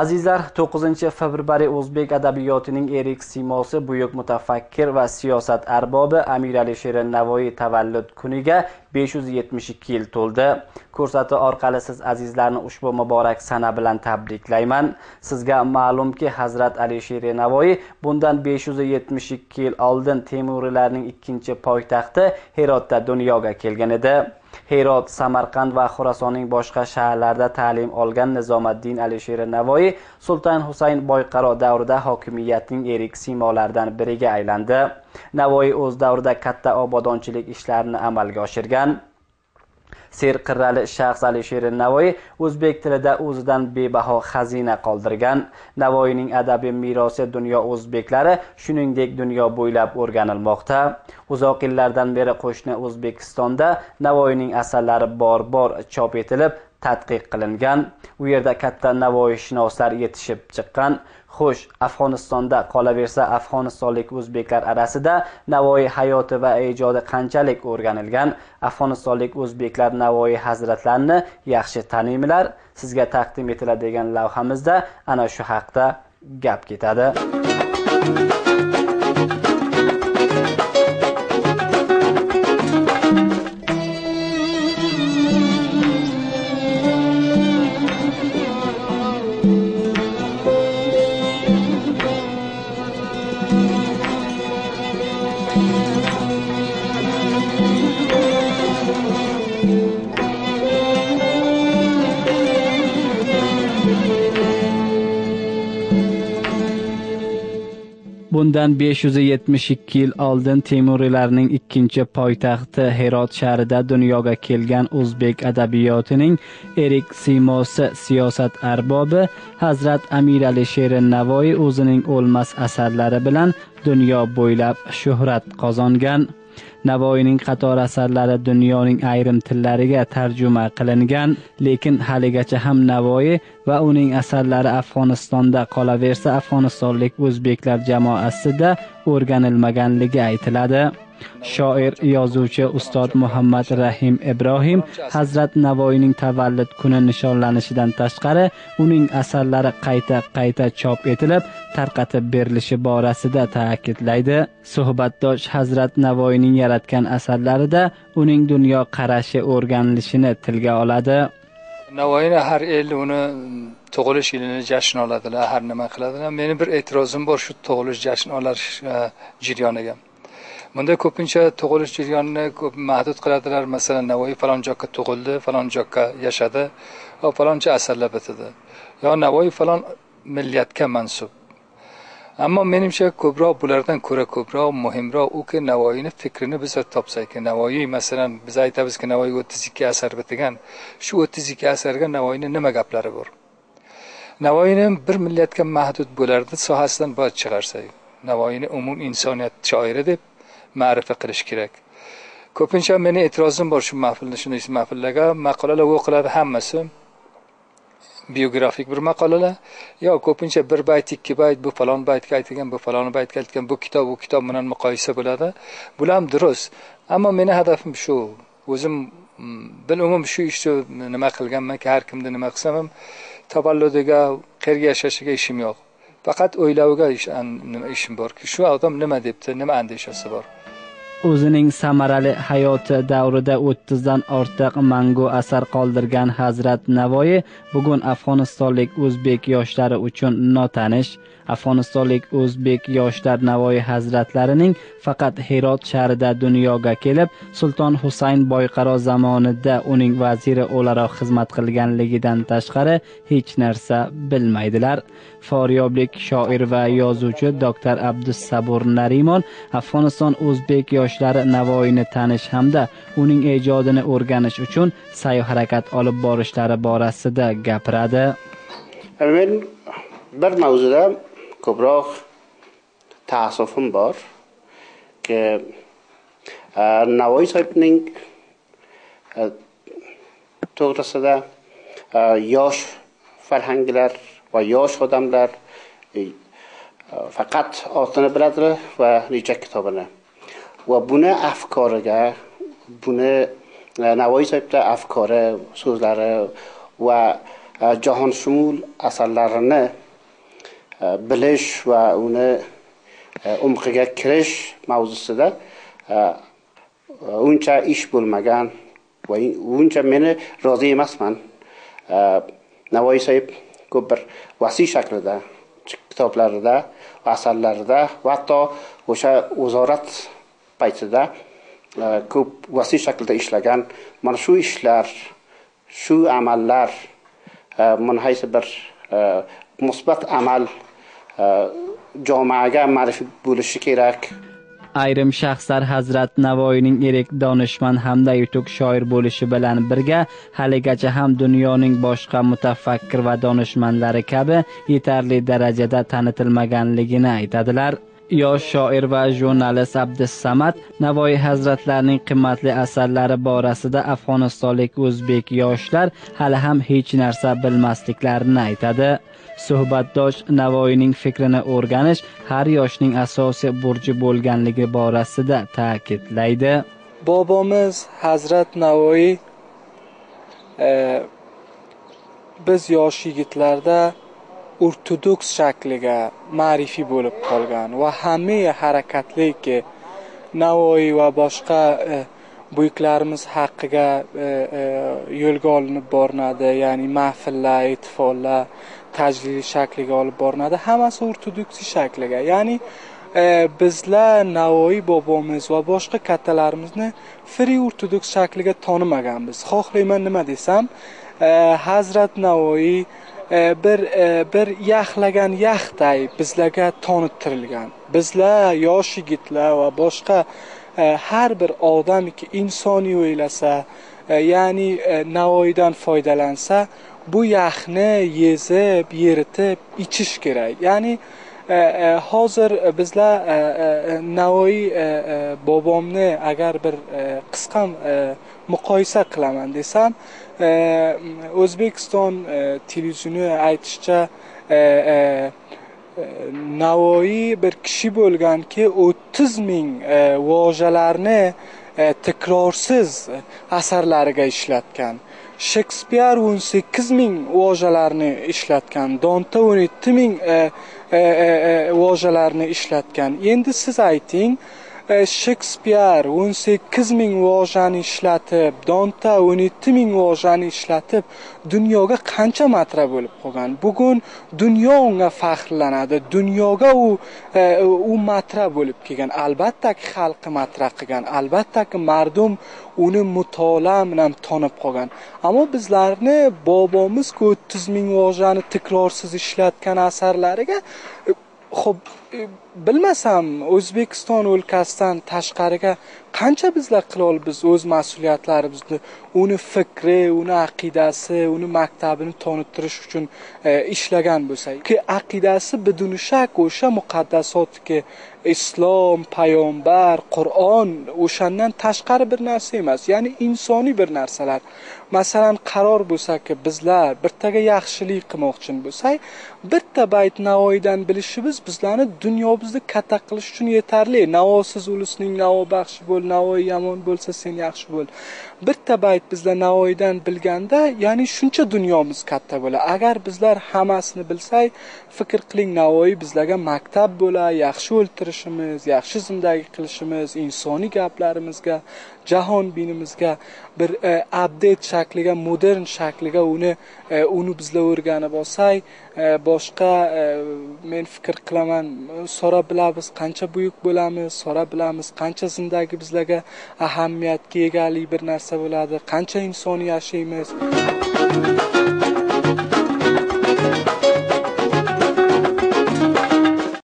azizlar 9 fevral o'zbek adabiyotining erik siymosi buyuk mutafakkir va siyosat arbobi amir alisher navoiy tavallud kuniga 572 yil to'ldi. Ko'rsatuv orqali siz azizlarni ushbu muborak sana bilan tabriklayman. Sizga ma'lumki hazrat alisher navoiy bundan 572 yil oldin temuriylarning ikkinchi poytaxti herotda dunyoga kelgan edi. Herot samarqand va xurasonning boshqa shaharlarida ta'lim olgan nizomiddin alisher navoiy sulton husayn boyqaro davrida hokimiyatning erik siymolaridan biriga aylandi. Navoiy o'z davrida katta obodonchilik ishlarini amalga oshirgan. Serqirrali shaxs alisher navoiy o'zbek tilida o'zidan bebaho xazina qoldirgan. Navoiyning adabiy merosi dunyo o'zbeklari shuningdek dunyo bo'ylab o'rganilmoqda. Uzoq yillardan beri qo'shni o'zbekistonda navoiyning asarlari bor bor chop etilib tadqiq qilingan. U yerda katta navoiyshunoslar yetishib chiqqan. Xo'sh afg'onistonda qolaversa afg'onistonlik o'zbeklar orasida navoiy hayoti va ijodi qanchalik o'rganilgan? Afg'onistonlik o'zbeklar navoiy hazratlarini yaxshi taniymilar. Sizga taqdim etiladigan lavhamizda ana shu haqda gap ketadi. Bundan 572 yil oldin temuriylarning ikkinchi poytaxti herot shahrida dunyoga kelgan o'zbek adabiyotining erik siymosi siyosat arbobi hazrat amir alisher navoiy o'zining o'lmas asarlari bilan dunyo bo'ylab shuhrat qozongan. Navoiyning qator asarlari dunyoning ayrim tillariga tarjima qilingan lekin haligacha ham navoiy va uning asarlari afg'onistonda qolaversa afg'onistonlik o'zbeklar jamoasida o'rganilmaganligi aytiladi. Shoir yozuvchi ustoz muhammad rahim ibrohim hazrat navoiyning tavallud kuni nishonlanishidan tashqari uning asarlari qayta qayta chop etilib tarqatib berilishi borasida ta'kidlaydi. Suhbatdosh hazrat navoiyning yaratgan asarlarida uning dunyo qarashi o'rganilishini tilga oladi. Navoiyni har el uni tug'ilish yilini jashn oladilar har nima qiladilar. Meni bir e'tirozim bor shu tug'ilish jashn olish e, jarayoniga bunda ko'pincha tug'ilish jarayonini ko'p mahdud qiladilar. Masalan navoiy falon joyga tug'ildi falon joyga yashadi va faloncha asarlar bitadi. Yo navoiy falon millatga mansub. Ammo menimcha ko'proq bulardan ko'ra ko'proq muhimroq uki navoiyni fikrini biz topsak. Navoiy masalan biz aytamizki navoiy o'ttiz ikki asar bitgan. Shu o'ttiz ikki asarga navoiyni nima gaplari bor? Navoiyni bir millatga mahdud bo'lardi sohasidan boy chiqarsak. Navoiyni umum insoniyat shoiri deb ma'rifa qilish kerak. Ko'pincha meni e'tirozim bor shu mahfilni shunday mahfillarga maqolalar o'qiladi hammasi. Biografik bir maqolalar. Yo ko'pincha bir bayt ikki bayt bu falon baytga aytilgan bu falon baytga aytilgan bu kitob u kitob bilan muqoyisa bo'ladi. Bular ham durust. Ammo meni hadafim shu. O'zim mm, bilumum shu ishni nima qilganmanki har kimni nima qilsam ham tavalludiga qayerga yashashiga ishim yo'q. Faqat o'yloviga ishim borki shu odam nima debdi nima andishasi bor. O'zining samarali hayoti davrida o'ttizdan ortiq mangu asar qoldirgan hazrat navoiy bugun afg'onistonlik o'zbek yoshlari uchun notanish afg'onistonlik o'zbek yoshlar navoiy hazratlarining faqat herot shahrida dunyoga kelib sulton husayn boyqaro zamonida uning vaziri o'laroq xizmat qilganligidan tashqari hech narsa bilmaydilar. Foryoblik shoir va yozuvchi doktor abdusabur narimon afg'oniston o'zbek yoshlari navoiyni tanish hamda uning ijodini o'rganish uchun sa'y harakat olib borishlari borasida gapiradi. Men bir mavzuda ko'proq taassufim bor ki e, navoiy sohibning e, to'g'risida e, yosh farhanglar va yosh odamlar faqat otini biladilar va necha kitobini va buni afkoriga buni e, navoiy sohibni afkori so'zlari va e, jahonshumul asarlarini e, bilish va uni umqiga kirish mavzusida uncha ish bo'lmagan va uncha meni rozi emasman. Navoiy sohib ko'p bir vasiy shaklida kitoblarida asarlarida va hatto o'sha o'zorat paytida e, ko'p vasiy shaklda ishlagan. Mana shu ishlar shu amallar e, mana bir e, musbat amal jamoaga ma'rifiy bo'lishi kerak. Ayrim shaxslar hazrat navoiyning erk donishmand hamda yutuq shoir bo'lishi bilan birga haligacha ham dunyoning boshqa mutafakkir va donishmandlari kabi yetarli darajada tanitilmaganligini aytadilar. Yosh shoir va jurnalist abdusamad navoiy hazratlarining qimmatli asarlari borasida afg'onistonlik o'zbek yoshlar hali ham hech narsa bilmasliklarini aytadi. Suhbatdosh navoiyning fikrini o'rganish har yoshning asosiy burchi bo'lganligi borasida ta'kidlaydi. Bobomiz hazrat navoiy e, biz yosh yigitlarda ortodoks shakliga ma'rifiy bo'lib qolgan va hamma harakatlik navoiy va boshqa e, buyuklarimiz haqqiga e, e, yo'lga olinib borinadi ya'ni mahfillar e'tifollar tajlili shakliga olib borinadi hammasi ortodoksiy shakliga. Ya'ni bizlar navoiy bobomiz va boshqa kattalarimizni free ortodoks shakliga tonimaganmiz. Xohlayman nima desam hazrat navoiy E, bir e, bir yaxlagan yaxday bizlarga tonittirilgan bizlar yosh yigitlar va boshqa e, har bir odamki insoniy o'ylasa ya'ni navoiydan foydalansa bu yaxni yezib yeritib ichish kerak. Ya'ni E, e, hozir bizlar e, navoiy bobomni agar bir qisqa muqoyisa qilaman desam o'zbekiston televizioni aytishicha navoiy bir kishi bo'lganki o'ttiz ming vojalarni takrorsiz asarlariga ishlatgan. Shekspir o'n sakkiz ming vojalarni ishlatgan donta o'n yetti ming e, e, e, vojalarni ishlatgan. Endi siz ayting E, shekspir o'n sakkiz ming vojani ishlatib donta o'n yetti ming vojani ishlatib dunyoga qancha matra bo'lib qolgan? Bugun dunyo unga faxrlanadi dunyoga u e, u matra bo'lib kelgan. Albattaki xalqi matra qilgan albattaki mardum uni mutolaa bilan tonib qolgan. Ammo bizlarni bobomiz o'ttiz ming vojani takrorsiz ishlatgan asarlariga e, ho'p E, bilmasam o'zbekiston o'lkasidan tashqariga qancha bizlar qila olamiz o'z mas'uliyatlarimizni uni fikri uni aqidasi uni maktabini tonittirish uchun e, ishlagan bo'lsak. Ki aqidasi biduni shak o'sha muqaddasotki islom payg'ambar qur'on o'shandan tashqari bir narsa emas ya'ni insoniy bir narsalar. Masalan qaror bo'lsaki bizlar bittaga yaxshilik qilmoqchi bo'lsak bitta bayt navoiydan bilishimiz bizlarni dunyomizda katta qilish uchun yetarli. Navosiz ulusning navo baxshi bo'l navoiy yomon bo'lsa sen yaxshi bo'l. Bitta bayt bizlar navoiydan bilganda ya'ni shuncha dunyomiz katta bo'ladi agar bizlar hammasini bilsak fikr qiling navoiy bizlarga maktab bo'ladi yaxshi o'ltirishimiz yaxshi zindagi qilishimiz insoniy gaplarimizga jahon binimizga bir e, update shakliga modern shakliga uni e, uni bizlar o'rganib olsak e, boshqa e, men fikr qilaman. So'rab bilamiz qancha buyuk bo'lamiz so'rab bilamiz qancha zindagi bizlarga ahamiyatga egalik bir narsa bo'ladi qancha insoniy yashaymiz.